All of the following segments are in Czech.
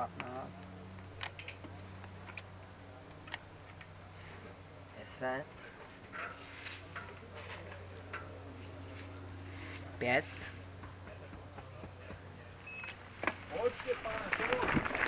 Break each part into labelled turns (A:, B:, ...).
A: patnáct, deset, pět,
B: turista. Ty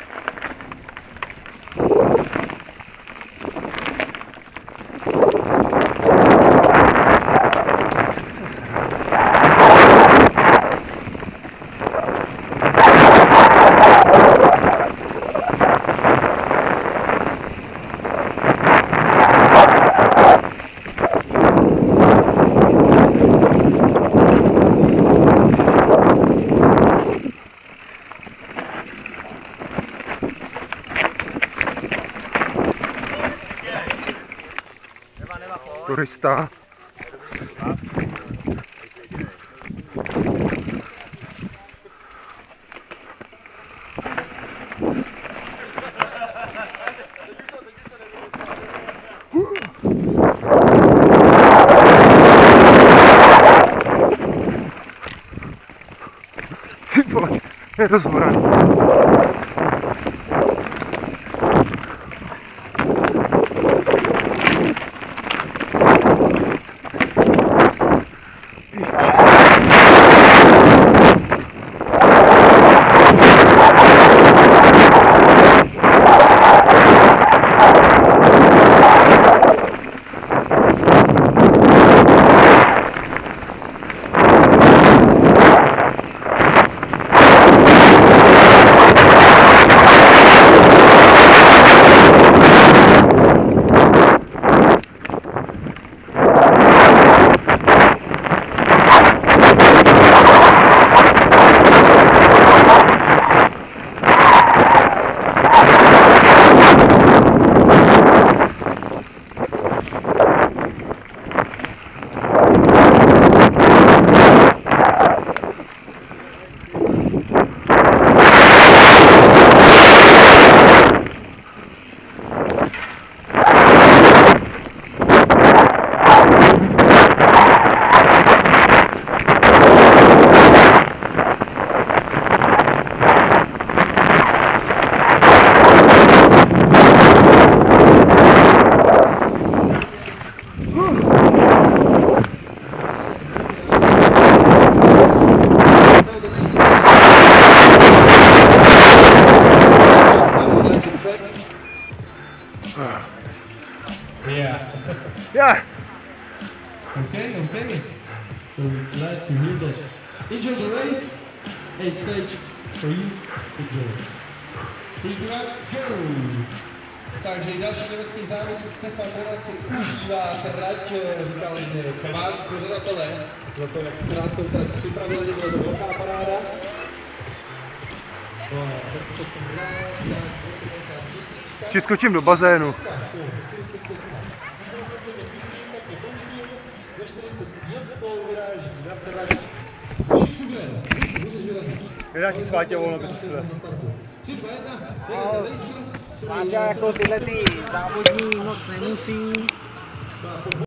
B: Turista. Это собрание.
C: Yeah.
B: Já,
C: Okay, okay. So glad to hear that. Enjoy the race. Eight stage for you. Enjoy. Three, two, one, go! Takže i další německý závodník Stefan Morac si užívá trať, říkal, že chválí pořadatele za to, jak krásnou trať připravili, byla to velká paráda. No, tak to tam dá, tak,
B: či skočím do bazénu. Nedá ti svátě volno, by to si
A: Máte jako tyhle ty závodní moc nemusí.